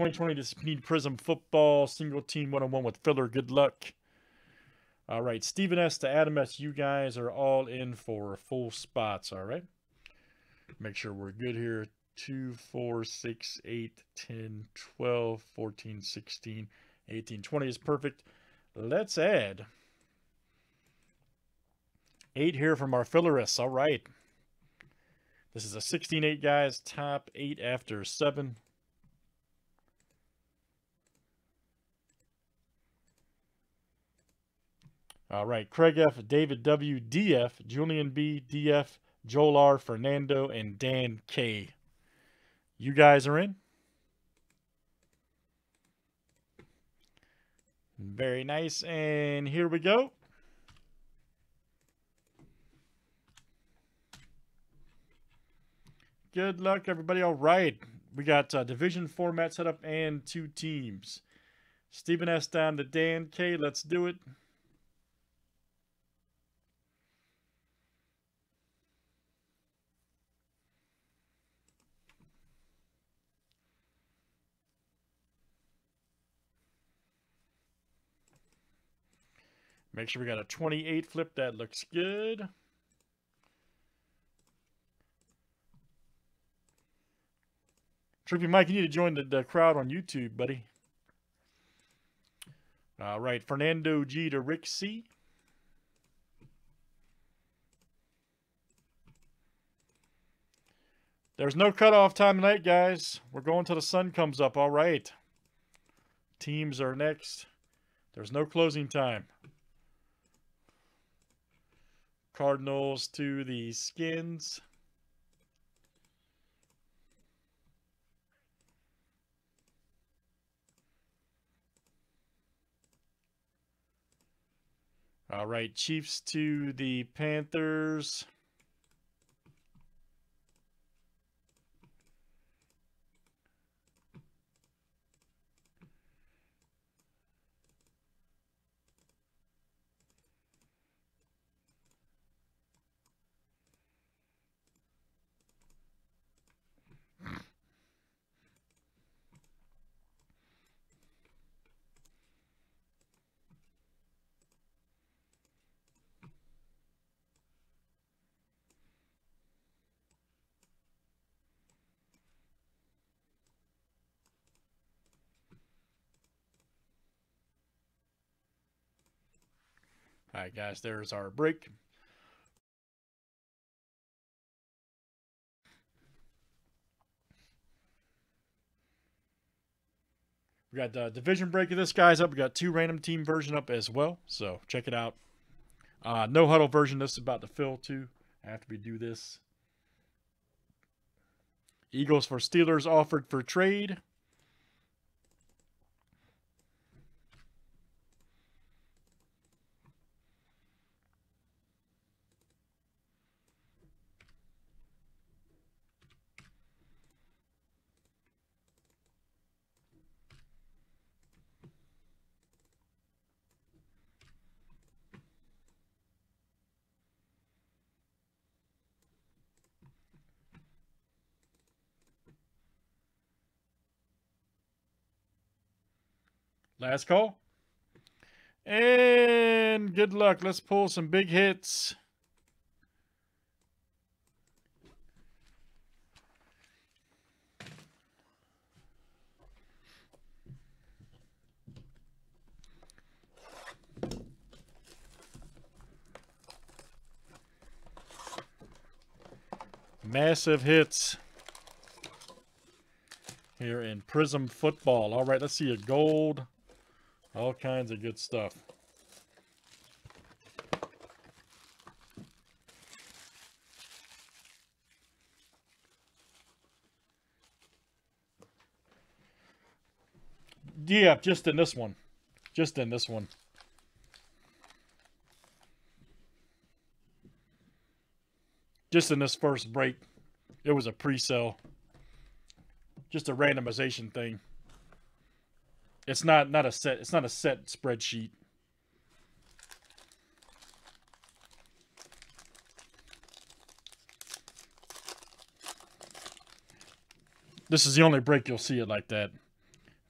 2020 to Speed Prizm Football Single Team 101 with filler. Good luck. All right, Stephen S. to Adam S. You guys are all in for full spots. All right. Make sure we're good here. 2, 4, 6, 8, 10, 12, 14, 16, 18, 20 is perfect. Let's add 8 here from our fillerists. All right. This is a 16-8, guys. Top 8 after 7. All right, Craig F, David W, DF, Julian B, DF, Joel R, Fernando, and Dan K. You guys are in. Very nice. And here we go. Good luck, everybody. All right. We got uh, division format set up and two teams. Stephen S. down to Dan K. Let's do it. Make sure we got a 28 flip. That looks good. Trippy Mike, you need to join the, the crowd on YouTube, buddy. All right, Fernando G to Rick C. There's no cutoff time tonight, guys. We're going till the sun comes up. All right. Teams are next. There's no closing time. Cardinals to the Skins. All right, Chiefs to the Panthers. All right, guys, there's our break. We got the division break of this guy's up. We got two random team version up as well. So check it out. Uh, no huddle version. This is about to fill too after we do this. Eagles for Steelers offered for trade. Last call. And good luck. Let's pull some big hits. Massive hits here in Prizm Football. All right, let's see a gold. All kinds of good stuff. Yeah, just in this one. Just in this one. Just in this first break. It was a pre-sale. Just a randomization thing. It's not not a set. It's not a set spreadsheet. This is the only break you'll see it like that.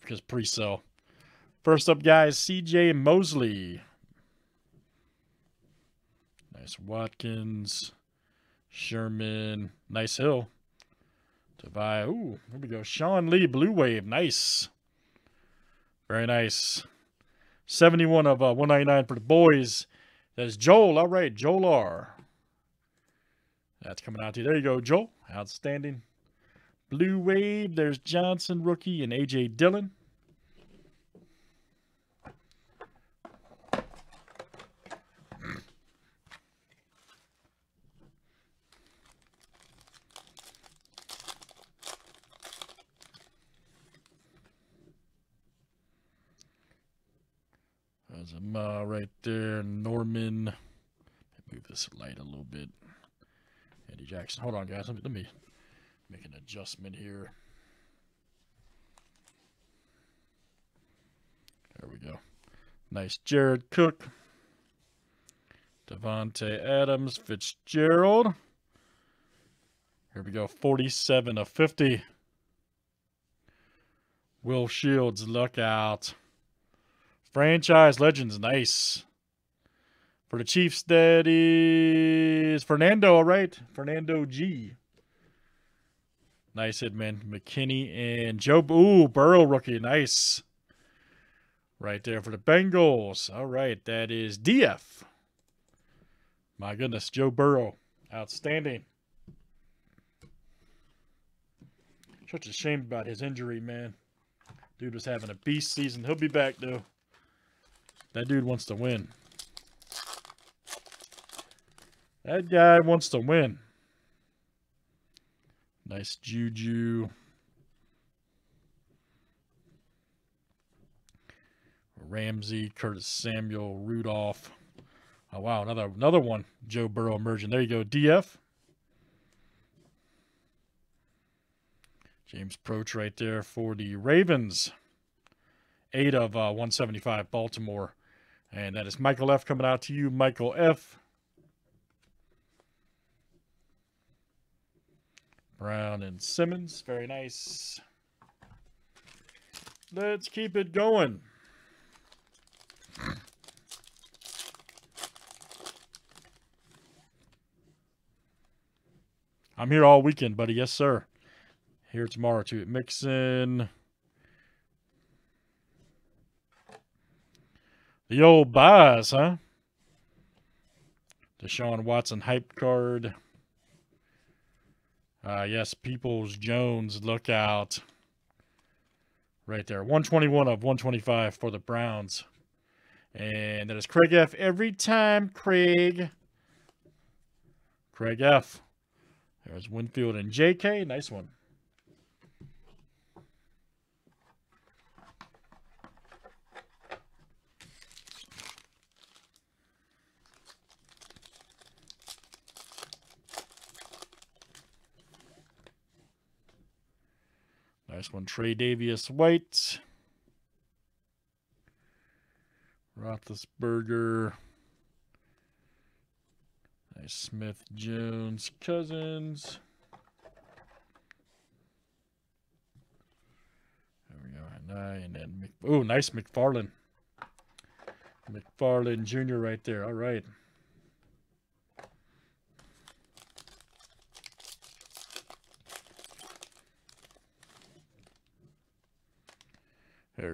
because pre-sale. First up, guys, C.J. Mosley. Nice Watkins, Sherman, nice Hill. To buy, ooh, here we go. Sean Lee, Blue Wave, nice. Very nice. 71 of uh, 199 for the boys. That's Joel. All right, Joel R. That's coming out to you. There you go, Joel. Outstanding. Blue Wave. There's Johnson, rookie, and A.J. Dillon. There's a Ma right there. Norman. Move this light a little bit. Eddie Jackson. Hold on, guys. Let me, let me make an adjustment here. There we go. Nice Jared Cook. Davante Adams. Fitzgerald. Here we go. 47 of 50. Will Shields, look out. Franchise Legends, nice. For the Chiefs, that is Fernando, all right. Fernando G. Nice man. McKinney and Joe. Ooh, Burrow rookie, nice. Right there for the Bengals. All right, that is DF. My goodness, Joe Burrow. Outstanding. Such a shame about his injury, man. Dude was having a beast season. He'll be back, though. That dude wants to win. That guy wants to win. Nice Juju. Ramsey, Curtis Samuel, Rudolph. Oh wow, another another one. Joe Burrow emerging. There you go. DF. James Proche right there for the Ravens. Eight of uh, 175 Baltimore. And that is Michael F. coming out to you, Michael F. Brown and Simmons. Very nice. Let's keep it going. I'm here all weekend, buddy. Yes, sir. Here tomorrow, too. Mixon. The old buys, huh? Deshaun Watson hype card. Uh, yes, Peoples Jones, look out. Right there. 121 of 125 for the Browns. And that is Craig F. Every time, Craig. Craig F. There's Winfield and JK. Nice one. Nice one. Tre'Davious White. Roethlisberger. Nice Smith Jones Cousins. There we go. And Mc, oh, nice McFarland. McFarland Jr. right there. All right.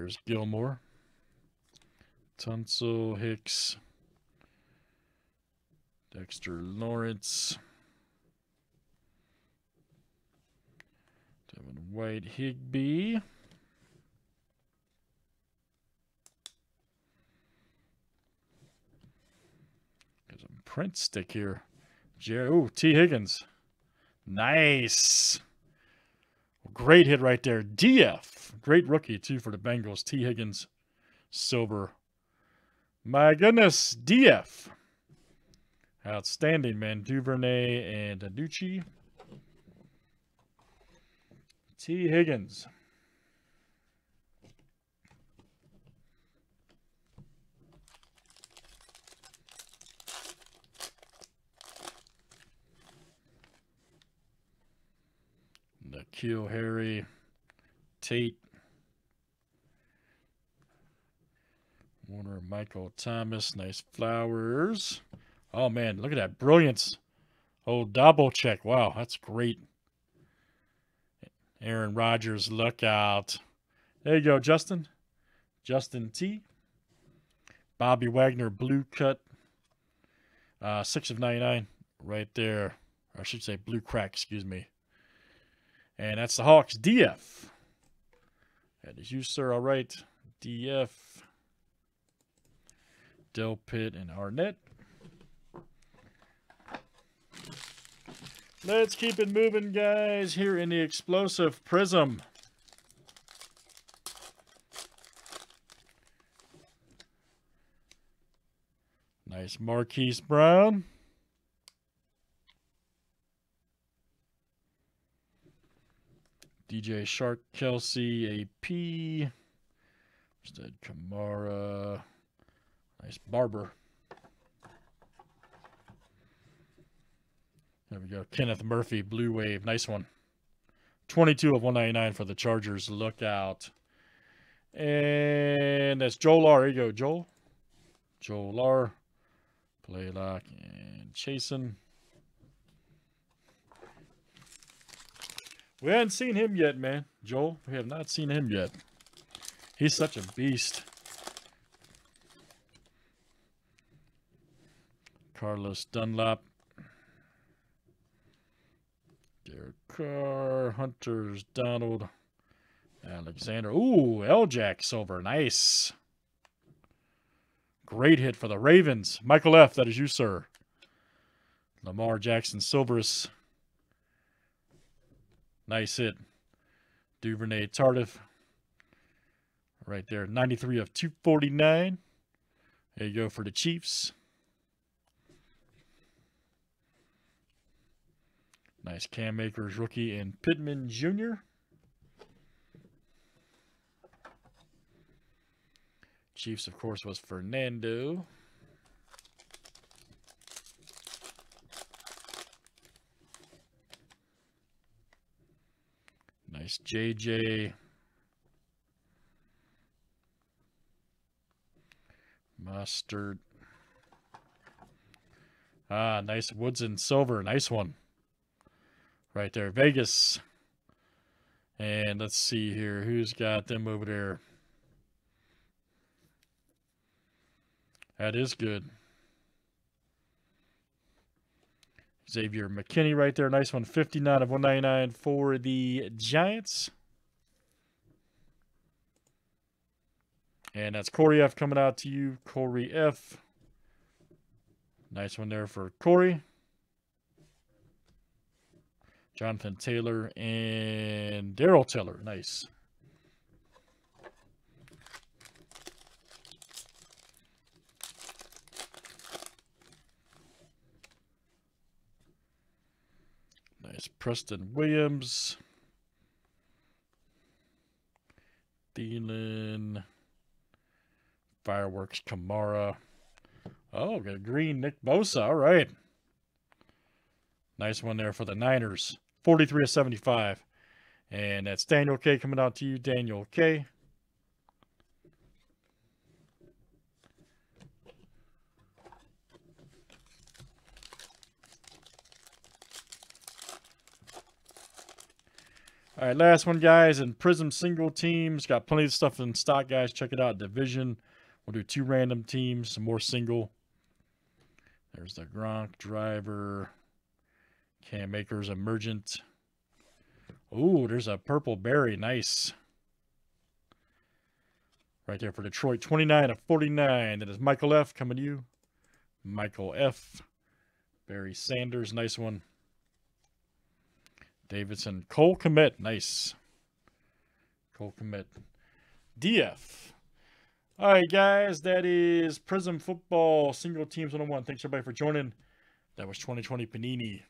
There's Gilmore. Tunsil, Hicks, Dexter Lawrence, Devin White, Higbee. Got some print stick here. Ooh, T. Higgins. Nice. Great hit right there. DF. Great rookie, too, for the Bengals. T. Higgins, silver. My goodness, DF. Outstanding, man. Duvernay and Aducci. T. Higgins. N'Keal Harry, Tate, Warner Michael Thomas. Nice flowers. Oh, man. Look at that. Brilliance. Oh, double check. Wow. That's great. Aaron Rodgers. Look out. There you go, Justin. Justin T. Bobby Wagner. Blue cut. Uh, 6 of 99. Right there. Or I should say blue crack. Excuse me. And that's the Hawks. DF. That is you, sir. All right. DF. Del Pitt and Arnett. Let's keep it moving, guys, here in the explosive Prizm. Nice Marquise Brown. DJ Chark, Kelce, AP. Instead, Kamara. Nice Barber. There we go. Kenneth Murray, Blue Wave. Nice one. 22 of 199 for the Chargers. Look out. And that's Joel R. There you go, Joel. Joel R. Playlock and Chasen. We haven't seen him yet, man. Joel, we have not seen him yet. He's such a beast. Carlos Dunlap. Derek Carr. Hunters Donald. Alexander. Ooh, L-Jack Silver. Nice. Great hit for the Ravens. Michael F., that is you, sir. Lamar Jackson Silvers. Nice hit. Duvernay Tardif. Right there. 93 of 249. There you go for the Chiefs. Nice Cam Akers rookie and Pittman Jr. Chiefs, of course, was Fernando. Nice JJ. Mustard. Ah, nice Woods and Silver. Nice one. Right there. Vegas. And let's see here. Who's got them over there? That is good. Xavier McKinney right there. Nice one. 59 of 199 for the Giants. And that's Corey F coming out to you. Corey F. Nice one there for Corey. Jonathan Taylor and Daryl Taylor. Nice. Preston Williams. Thielen. Fireworks Kamara. Oh, got a green Nick Bosa. All right. Nice one there for the Niners. 43 of 75. And that's Daniel K coming out to you, Daniel K. All right, last one, guys. And Prizm single teams. Got plenty of stuff in stock, guys. Check it out. Division. We'll do two random teams, some more single. There's the Gronk driver. Cam Akers emergent. Ooh, there's a purple berry. Nice. Right there for Detroit. 29 of 49. That is Michael F. coming to you. Michael F. Barry Sanders. Nice one. Davidson. Cole Kmet. Nice. Cole Kmet. DF. All right, guys. That is Prizm Football Single Teams 101. Thanks, everybody, for joining. That was 2020 Panini.